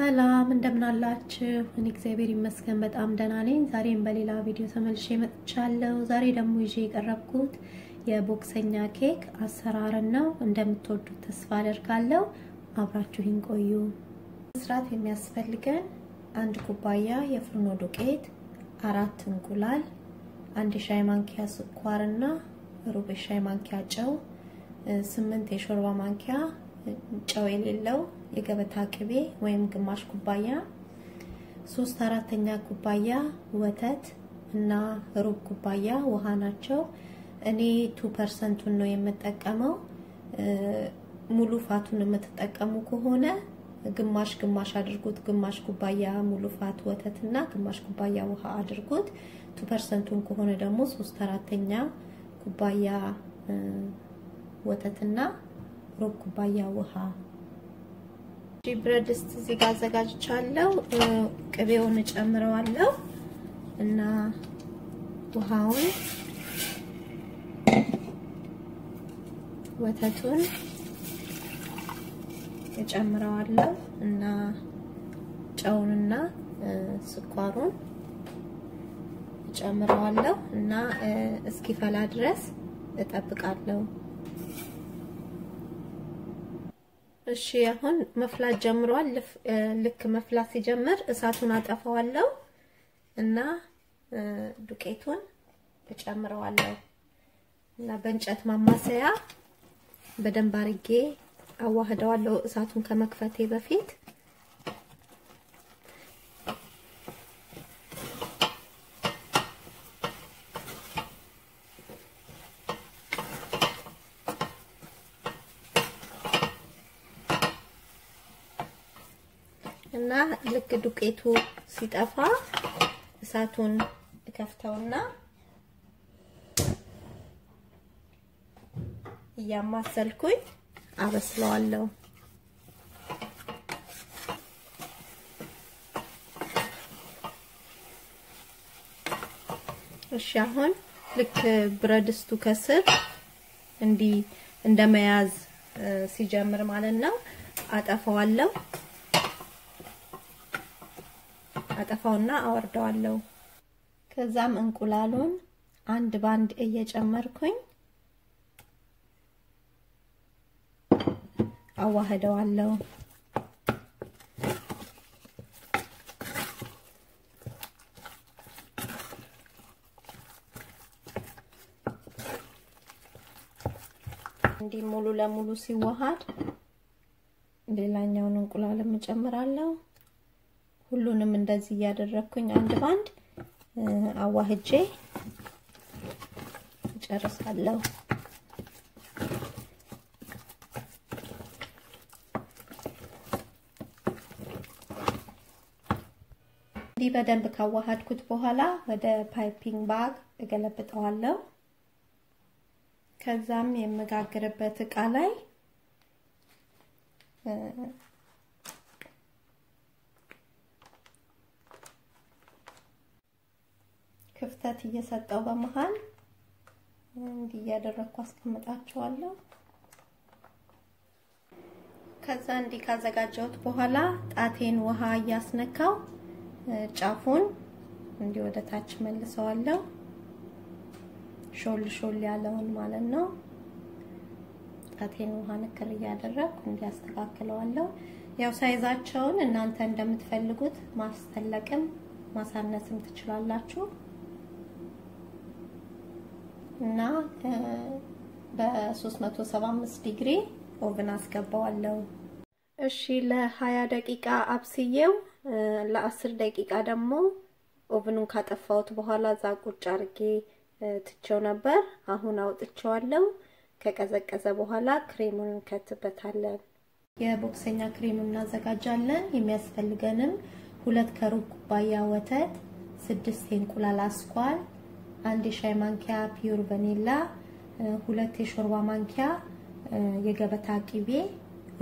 ሰላም እንደምናላችሁ። እኔ እግዚአብሔር ይመስገን በጣም ደህና ነኝ። ዛሬም በሌላ ቪዲዮ ተመልሼ መጥቻለሁ። ዛሬ ደግሞ ይዤ የቀረብኩት የቦክሰኛ ኬክ አሰራርን ነው። እንደምትወዱት ተስፋ አደርጋለሁ። አብራችሁኝ ቆዩ። መስራት የሚያስፈልገን አንድ ኩባያ የፍርኖ ዱቄት፣ አራት እንቁላል፣ አንድ የሻይ ማንኪያ ስኳርና ሩብ የሻይ ማንኪያ ጨው፣ ስምንት የሾርባ ማንኪያ ጨው የሌለው የገበታ ቅቤ ወይም ግማሽ ኩባያ፣ ሶስት አራተኛ ኩባያ ወተት እና ሩብ ኩባያ ውሃ ናቸው። እኔ two percent ኡን ነው የምጠቀመው። ሙሉ fat ኡን የምትጠቀሙ ከሆነ ግማሽ ግማሽ አድርጉት። ግማሽ ኩባያ ሙሉ fat ወተት እና ግማሽ ኩባያ ውሃ አድርጉት። two percent ኡን ከሆነ ደግሞ ሶስት አራተኛ ኩባያ ወተትና ሩብ ኩባያ ውሃ። ብረት ድስት እዚህ ጋር አዘጋጅቻለሁ። ቅቤውን እጨምረዋለሁ እና ውሃውን፣ ወተቱን እጨምረዋለሁ እና ጨውንና ስኳሩን እጨምረዋለሁ እና እስኪፈላ ድረስ እጠብቃለሁ። እሺ አሁን መፍላት ጀምሯል። ልክ መፍላት ሲጀምር እሳቱን አጠፋዋለሁ እና ዱቄቱን እጨምረዋለሁ እና በእንጨት ማማሰያ በደንብ አርጌ አዋህደዋለሁ እሳቱን ከመክፈቴ በፊት። እና ልክ ዱቄቱ ሲጠፋ እሳቱን እከፍተውና እያማሰልኩኝ አበስለዋለሁ። እሺ አሁን ልክ ብረት ድስቱ ከስር እንዲህ እንደመያዝ ሲጀምር ማለት ነው አጠፋዋለሁ። አጠፋውና አወርደዋለሁ። ከዛም እንቁላሉን አንድ ባንድ እየጨመርኩኝ አዋህደዋለሁ። እንዲህ ሙሉ ለሙሉ ሲዋሃድ ሌላኛውን እንቁላልም እጨምራለሁ። ሁሉንም እንደዚህ እያደረግኩኝ አንድ ባንድ አዋህጄ እጨርሳለሁ። እንዲህ በደንብ ካዋሃድኩት በኋላ ወደ piping bag እገለብጠዋለሁ። ከዛም የምጋግርበት እቃ ላይ ክፍተት እየሰጠው በመሃል እንዲህ እያደረግኩ አስቀምጣቸዋለሁ። ከዛ እንዲህ ካዘጋጀሁት በኋላ ጣቴን ውሃ እያስነካው ጫፉን እንዲህ ወደ ታች መልሰዋለሁ። ሹል ሹል ያለውን ማለት ነው። ጣቴን ውሃ ንክር እያደረግኩ እንዲህ አስተካክለዋለሁ። ያው size ኣቸውን እናንተ እንደምትፈልጉት ማስተለቅም ማሳነስም ትችላላችሁ። እና በ375 ዲግሪ oven አስገባዋለሁ። እሺ ለ20 ደቂቃ አብስዬው ለ10 ደቂቃ ደግሞ oven ኡን ካጠፋሁት በኋላ እዛ ቁጭ አርጌ ትቼው ነበር። አሁን አውጥቼዋለሁ። ከቀዘቀዘ በኋላ ክሬሙን እንከትበታለን። የቦክሰኛ ክሬም እናዘጋጃለን። የሚያስፈልገንም ሁለት ከሩብ ኩባያ ወተት፣ ስድስት የእንቁላል አስኳል አንድ የሻይ ማንኪያ pure vanilla፣ ሁለት የሾርባ ማንኪያ የገበታ ቅቤ፣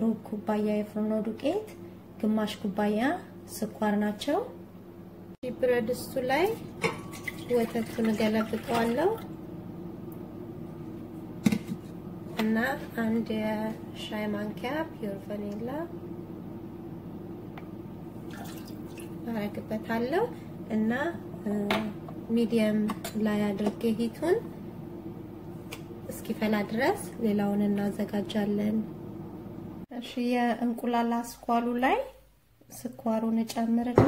ሩብ ኩባያ የፍርኖ ዱቄት፣ ግማሽ ኩባያ ስኳር ናቸው። ብረት ድስቱ ላይ ወተቱን እገለብጠዋለሁ እና አንድ የሻይ ማንኪያ pure vanilla አረግበታለሁ እና ሚዲየም ላይ አድርጌ ሂቱን እስኪፈላ ድረስ ሌላውን እናዘጋጃለን። እሺ የእንቁላል አስኳሉ ላይ ስኳሩን እጨምርና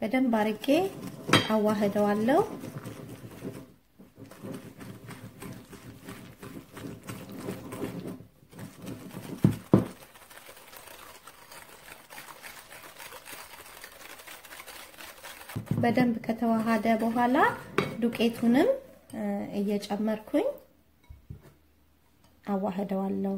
በደንብ አርጌ አዋህደዋለሁ። በደንብ ከተዋሃደ በኋላ ዱቄቱንም እየጨመርኩኝ አዋህደዋለሁ።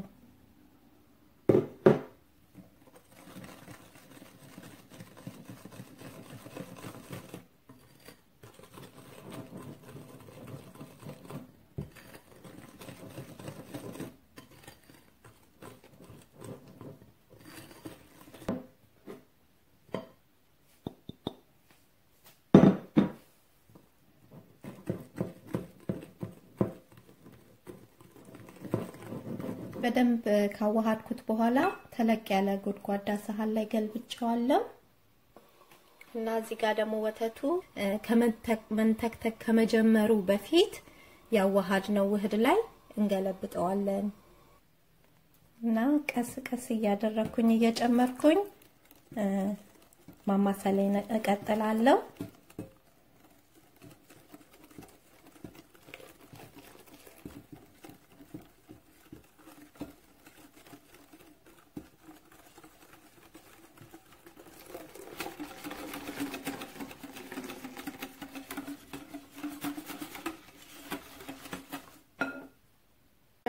በደንብ ካዋሃድኩት በኋላ ተለቅ ያለ ጎድጓዳ ሳህን ላይ ገልብጨዋለሁ እና እዚህ ጋር ደግሞ ወተቱ ከመንተክተክ ከመጀመሩ በፊት ያዋሃድነው ውህድ ላይ እንገለብጠዋለን እና ቀስ ቀስ እያደረኩኝ እየጨመርኩኝ ማማሰሌን እቀጥላለሁ።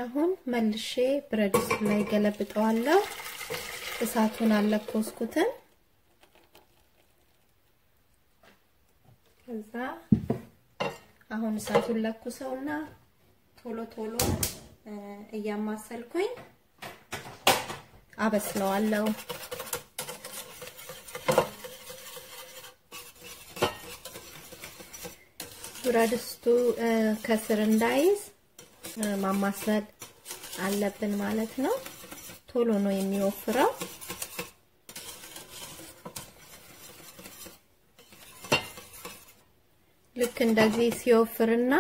አሁን መልሼ ብረት ድስት ላይ ገለብጠዋለሁ። እሳቱን አለኮስኩትን። ከዛ አሁን እሳቱን ለኩሰውና ቶሎ ቶሎ እያማሰልኩኝ አበስለዋለሁ። ብረት ድስቱ ከስር እንዳይዝ ማማሰል አለብን ማለት ነው። ቶሎ ነው የሚወፍረው። ልክ እንደዚህ ሲወፍርና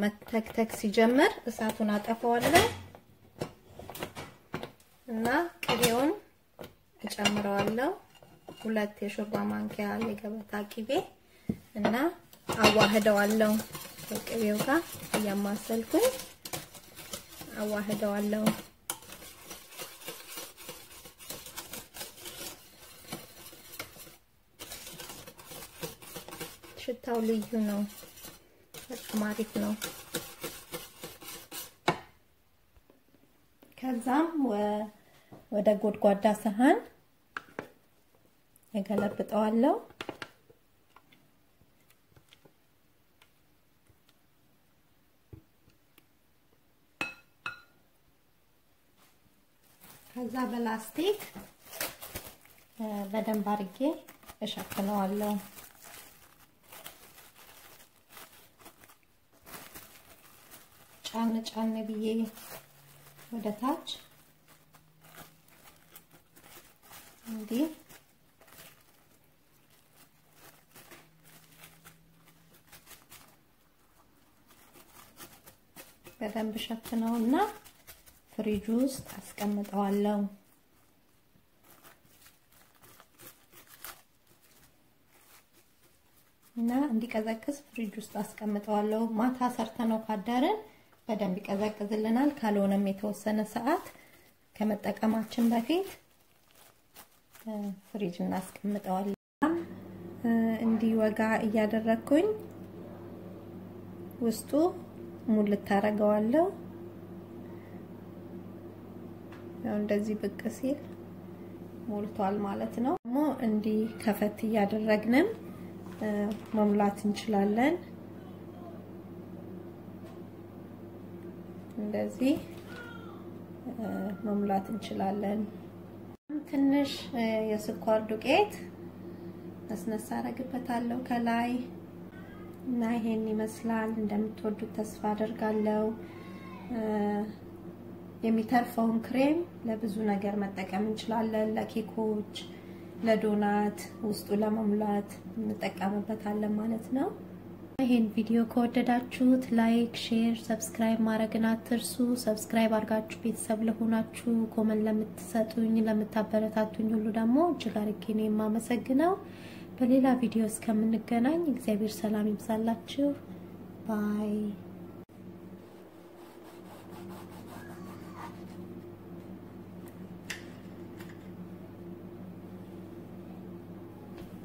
መተክተክ ሲጀምር እሳቱን አጠፋዋለሁ እና ቅቤውን እጨምረዋለሁ። ሁለት የሾርባ ማንኪያ የገበታ ቅቤ እና አዋህደዋለሁ ከቅቤው ጋር እያማሰልኩኝ አዋህደዋለሁ። ሽታው ልዩ ነው። በጣም አሪፍ ነው። ከዛም ወደ ጎድጓዳ ሰሃን እገለብጠዋለሁ። ከዛ በላስቲክ በደንብ አድርጌ እሸፍነዋለሁ። ጫን ጫን ብዬ ወደ ታች እንዲህ በደንብ ሸፍነውና ፍሪጅ ውስጥ አስቀምጠዋለሁ። እና እንዲቀዘቅዝ ፍሪጅ ውስጥ አስቀምጠዋለሁ። ማታ ሰርተነው ካደርን በደንብ ይቀዘቅዝልናል። ካልሆነም የተወሰነ ሰዓት ከመጠቀማችን በፊት ፍሪጅ እናስቀምጠዋለን። እንዲህ ወጋ እያደረግኩኝ ውስጡ ሙልት አደርገዋለሁ። ያው እንደዚህ ብቅ ሲል ሞልቷል ማለት ነው። ደግሞ እንዲህ ከፈት እያደረግንም መሙላት እንችላለን። እንደዚህ መሙላት እንችላለን። ትንሽ የስኳር ዱቄት ነስነሳ አደርግበታለሁ ከላይ እና ይሄን ይመስላል። እንደምትወዱት ተስፋ አደርጋለሁ። የሚተርፈውን ክሬም ለብዙ ነገር መጠቀም እንችላለን። ለኬኮች፣ ለዶናት ውስጡ ለመሙላት እንጠቀምበታለን ማለት ነው። ይሄን ቪዲዮ ከወደዳችሁት like፣ share፣ subscribe ማድረግን አትርሱ። subscribe አድርጋችሁ ቤተሰብ ለሆናችሁ comment ለምትሰጡኝ፣ ለምታበረታቱኝ ሁሉ ደግሞ እጅግ አድርጌ ነው የማመሰግነው። በሌላ ቪዲዮ እስከምንገናኝ እግዚአብሔር ሰላም ይብዛላችሁ። ባይ